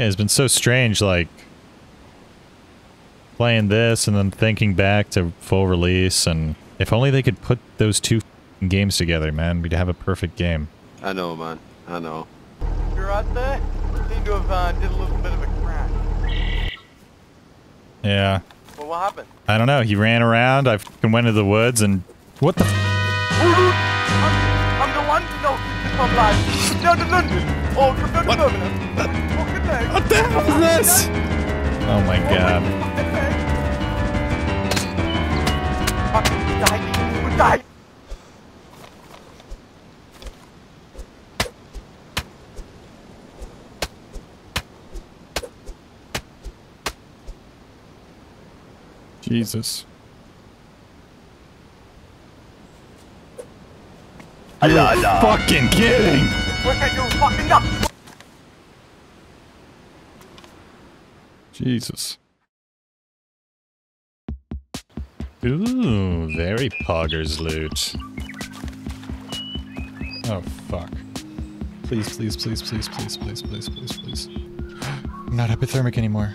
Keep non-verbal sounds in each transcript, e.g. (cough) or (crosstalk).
Yeah, it's been so strange, like playing this and then thinking back to full release, and if only they could put those two games together, man, we'd have a perfect game. I know, man. I know. You're out there? Seem to have uh, did a little bit of a crash. Yeah, Well, what happened? I don't know. He ran around. I fucking went into the woods, and what the? F I'm, I'm the one? No, it's from live. Down to London. Oh, come down Yes! Oh my god. Die! Jesus. Are you fucking kidding? Look at you fucking up! Jesus. Ooh, very poggers loot. Oh, fuck. Please, please, please, please, please, please, please, please, please. I'm not hypothermic anymore.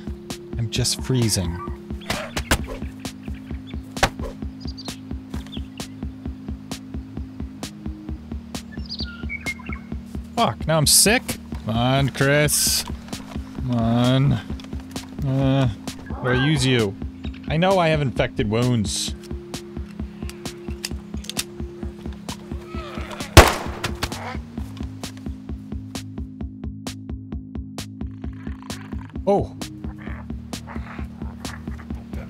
I'm just freezing. Fuck, now I'm sick? Come on, Chris. Come on. Uh, I use you? I know I have infected wounds. Oh.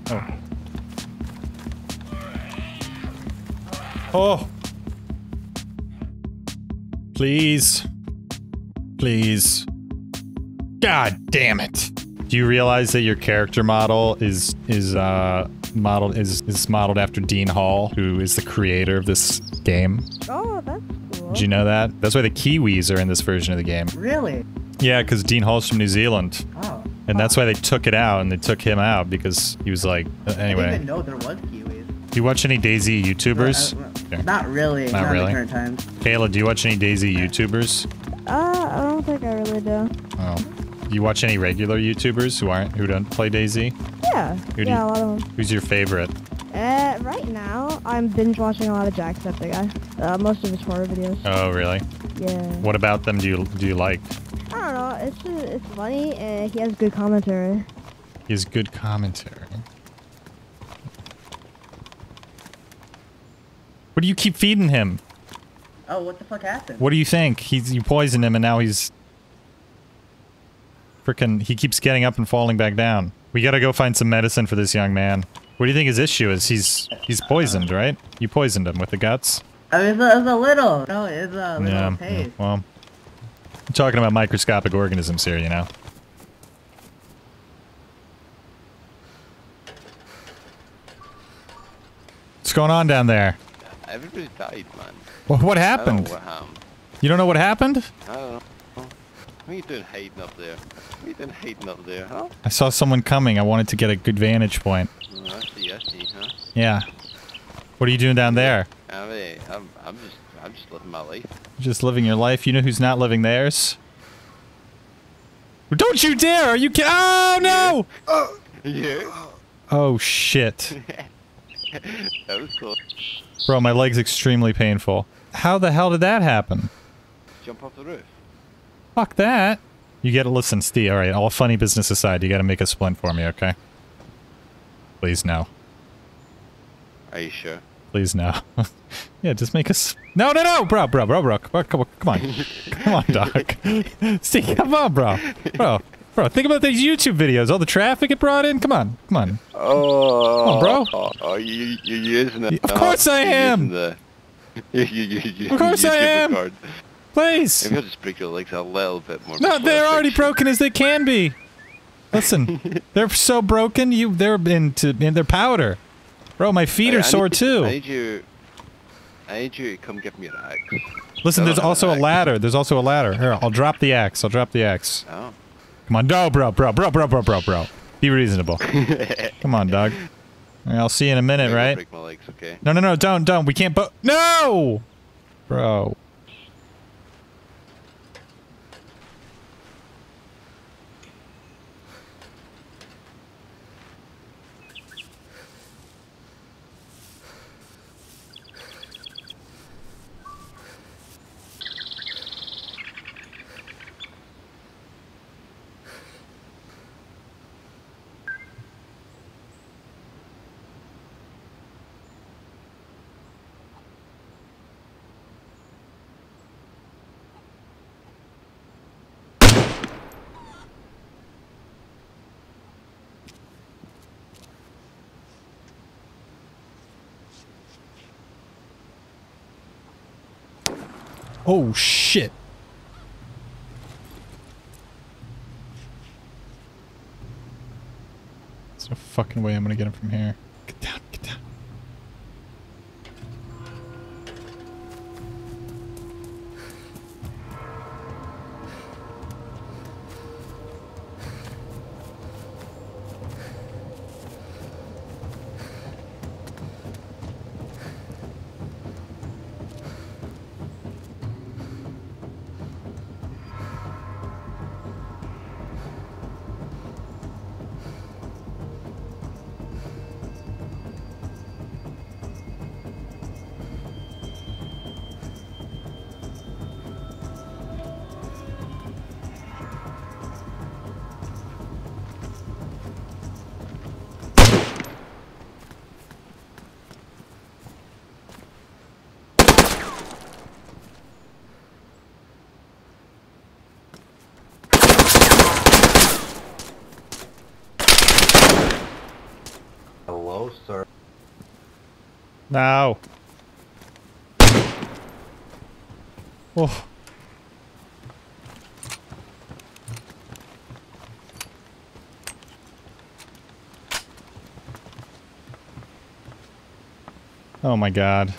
Oh. Oh. Please. Please. God damn it. Do you realize that your character model is is uh modeled is is modeled after Dean Hall, who is the creator of this game? Oh, that's cool. Did you know that? That's why the Kiwis are in this version of the game. Really? Yeah, because Dean Hall's from New Zealand, Oh. and that's why they took it out and they took him out because he was like. Uh, I didn't even know there was Kiwis. do you watch any DayZ YouTubers? Uh, uh, Not really. Not Not, really? current times. Kayla, do you watch any DayZ YouTubers? Uh, I don't think I really do. Oh. Do you watch any regular YouTubers who aren't who don't play DayZ? Yeah, Who yeah, you- a lot of them. Who's your favorite? Uh, right now, I'm binge watching a lot of Jacksepticeye. Uh, most of his horror videos. Oh, really? Yeah. What about them do you do you like? I don't know. It's just, it's funny and he has good commentary. He has good commentary. What do you keep feeding him? Oh, what the fuck happened? What do you think? He's you poisoned him and now he's freaking he keeps getting up and falling back down. We gotta go find some medicine for this young man. What do you think his issue is? He's he's poisoned, right? You poisoned him with the guts. Oh, it's a, it's a little. No, it's a little Yeah. taste. Well, I'm talking about microscopic organisms here, you know. What's going on down there? Everybody died, man. Wha- What I don't know what happened. You don't know what happened? I don't know. What are you doing hiding up there? What are you doing hiding up there, huh? I saw someone coming. I wanted to get a good vantage point. Oh, I see, I see, huh? Yeah. What are you doing down there? I mean, I'm, I'm just, I'm just living my life. Just living your life. You know who's not living theirs? Don't you dare! Are you ki- Oh no! Yeah. Oh, oh shit. (laughs) that was cool. Bro, my leg's extremely painful. How the hell did that happen? Jump off the roof. Fuck that. You gotta listen, Steve. Alright, all funny business aside, you gotta make a splint for me, okay? Please, no. Are you sure? Please, no. (laughs) yeah, just make us. No, no, no! Bro, bro, bro, bro. Come on, come on, come on. come on, dog. (laughs) Steve, come on, bro. Bro, bro, think about these YouTube videos. All the traffic it brought in. Come on, come on. Oh, on, bro. Oh, oh, you, you're using it. Of course I am. (laughs) using The, you, you, you, you, Of course I am. Card. Please. Maybe I'll just break your legs a little bit more. No, they're already broken as they can be. Listen, (laughs) they're so broken. You, they're into, in their powder. Bro, my feet are I sore need- I too. need you. I need you to come give me an axe. Listen, I there's also a ladder. There's also a ladder. Here, I'll drop the axe. I'll drop the axe. Oh. Come on, no, bro, bro, bro, bro, bro, bro, bro. Be reasonable. (laughs) Come on, dog. I'll see you in a minute, Maybe right? Legs, okay? No, no, no, don't, don't. We can't bo- No! Bro. Oh shit. There's no fucking way I'm gonna get him from here. No. Oh. Oh my god.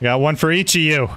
Got one for each of you.